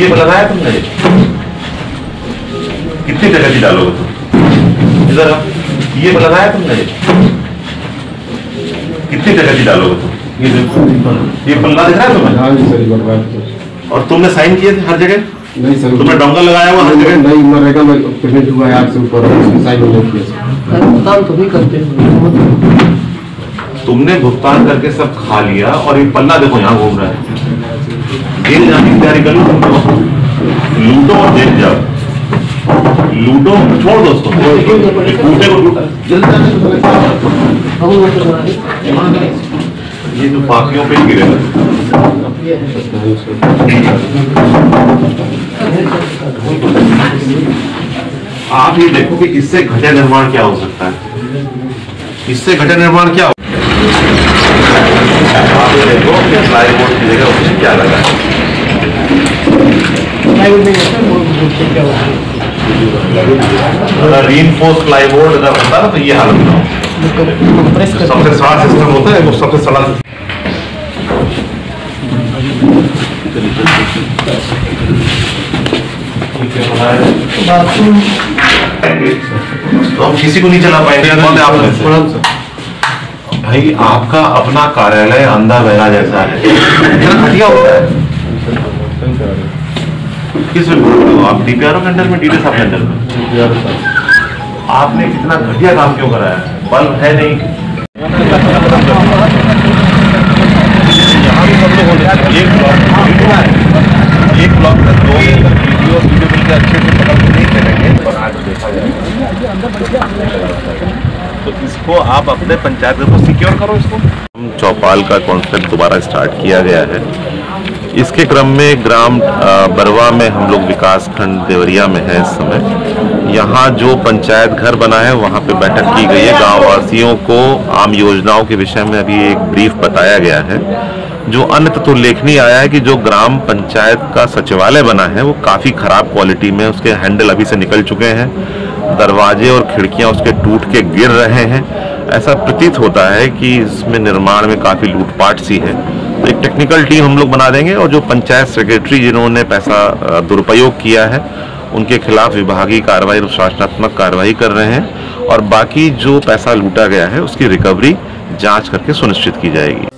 ये जरा बनाया तुमने? कितनी जगह की डालोगे तुम? इधर ये बनाया तुमने? कितनी जगह की डालोगे तुम? ये ये पल्ला दिख रहा है तुम्हें? हाँ जी सर। और तुमने साइन किए थे हर जगह? नहीं सर तुमने डोंगा लगाया हुआ हर जगह? नहीं मरेगा मैं पेमेंट हुआ है आपसे ऊपर साइन नहीं किया। सर भुगतान तो नहीं करते हैं। तुमने भुगतान करके सब खा लिया और ये पल्ला देखो यहाँ घूम रहा है। जेल जाने की तैयारी कर तुम तो। लूटो और जेल जाओ। लूटो छोड़ दो उसको। को। ये तो पे आप ये देखो कि इससे घटिया निर्माण क्या हो सकता है? इससे घटिया निर्माण क्या हो प्लाईवुड की जगह उसने क्या लगा? है बोलते होता है। अगर होता ना तो ये हालत ना हो। सबसे सड़ा सिस्टम होता है वो सबसे सड़ा तो हम किसी को नहीं चला पाएँगे आप भाई आपका अपना कार्यालय अंधा बहरा जैसा है। इतना घटिया होता है। किसमें बोलते हो? आप डीपीआरओ के अंडर में डीडीएस आपके अंडर में? आपने कितना घटिया काम क्यों कराया है? बल्ब है नहीं। एक ब्लॉक एक ब्लॉक में दो वीडियो वीडियो मिलकर अच्छे से पकड़ नहीं चलेंगे और आज देखा जाए। तो इसको आप अपने पंचायत को सिक्योर करो इसको? चौपाल का कॉन्सेप्ट दोबारा स्टार्ट किया गया है। इसके क्रम में ग्राम बरवा में हम लोग विकास खंड देवरिया में है इस समय। यहाँ जो पंचायत घर बना है, वहाँ पे बैठक की गई है। गाँव वासियों को आम योजनाओं के विषय में अभी एक ब्रीफ बताया गया है। जो अन्य तो उल्लेखनीय आया है कि जो ग्राम पंचायत का सचिवालय बना है, वो काफ़ी ख़राब क्वालिटी में उसके हैंडल अभी से निकल चुके हैं। दरवाजे और खिड़कियाँ उसके टूट के गिर रहे हैं। ऐसा प्रतीत होता है कि इसमें निर्माण में काफ़ी लूटपाट सी है। तो एक टेक्निकल टीम हम लोग बना देंगे और जो पंचायत सेक्रेटरी जिन्होंने पैसा दुरुपयोग किया है, उनके खिलाफ विभागीय कार्रवाई और शासनात्मक कार्रवाई कर रहे हैं और बाकी जो पैसा लूटा गया है, उसकी रिकवरी जाँच करके सुनिश्चित की जाएगी।